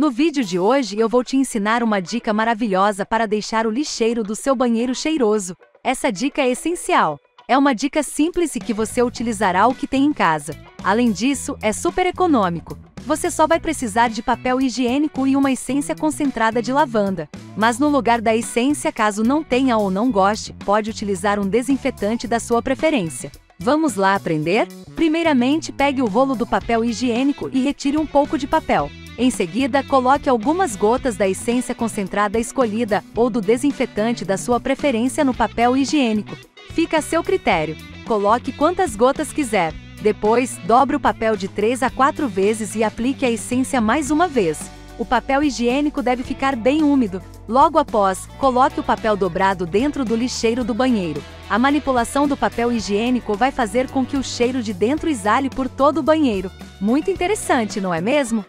No vídeo de hoje eu vou te ensinar uma dica maravilhosa para deixar o lixeiro do seu banheiro cheiroso. Essa dica é essencial. É uma dica simples e que você utilizará o que tem em casa. Além disso, é super econômico. Você só vai precisar de papel higiênico e uma essência concentrada de lavanda. Mas no lugar da essência, caso não tenha ou não goste, pode utilizar um desinfetante da sua preferência. Vamos lá aprender? Primeiramente, pegue o rolo do papel higiênico e retire um pouco de papel. Em seguida, coloque algumas gotas da essência concentrada escolhida ou do desinfetante da sua preferência no papel higiênico. Fica a seu critério. Coloque quantas gotas quiser. Depois, dobre o papel de 3 a 4 vezes e aplique a essência mais uma vez. O papel higiênico deve ficar bem úmido. Logo após, coloque o papel dobrado dentro do lixeiro do banheiro. A manipulação do papel higiênico vai fazer com que o cheiro de dentro exale por todo o banheiro. Muito interessante, não é mesmo?